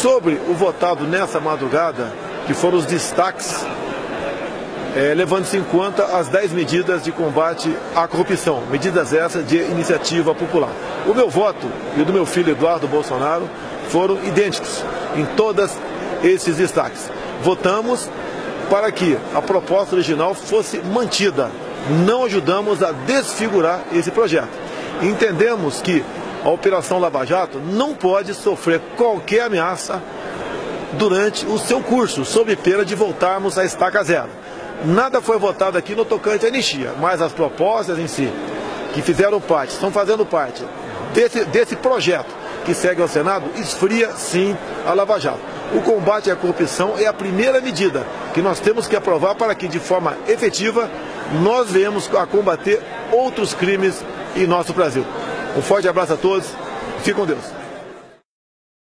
Sobre o votado nessa madrugada, que foram os destaques, é, levando-se em conta as 10 medidas de combate à corrupção, medidas essas de iniciativa popular. O meu voto e o do meu filho Eduardo Bolsonaro foram idênticos em todos esses destaques. Votamos para que a proposta original fosse mantida. Não ajudamos a desfigurar esse projeto. Entendemos que a Operação Lava Jato não pode sofrer qualquer ameaça durante o seu curso, sob pena de voltarmos à estaca zero. Nada foi votado aqui no tocante à anistia, mas as propostas em si, que fizeram parte, estão fazendo parte desse, desse projeto que segue ao Senado, esfria sim a Lava Jato. O combate à corrupção é a primeira medida que nós temos que aprovar para que, de forma efetiva, nós venhamos a combater outros crimes em nosso Brasil. Um forte abraço a todos, fique com Deus.